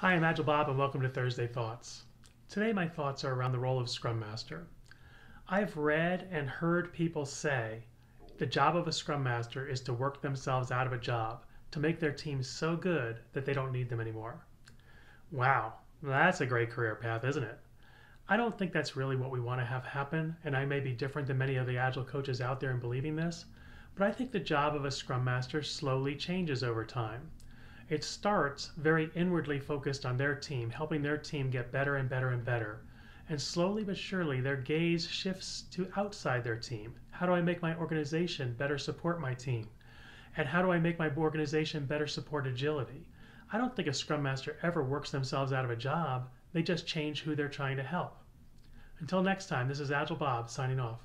Hi, I'm Agile Bob and welcome to Thursday Thoughts. Today my thoughts are around the role of Scrum Master. I've read and heard people say the job of a Scrum Master is to work themselves out of a job, to make their team so good that they don't need them anymore. Wow, that's a great career path, isn't it? I don't think that's really what we want to have happen, and I may be different than many of the Agile coaches out there in believing this, but I think the job of a Scrum Master slowly changes over time. It starts very inwardly focused on their team, helping their team get better and better and better. And slowly but surely, their gaze shifts to outside their team. How do I make my organization better support my team? And how do I make my organization better support agility? I don't think a Scrum Master ever works themselves out of a job, they just change who they're trying to help. Until next time, this is Agile Bob signing off.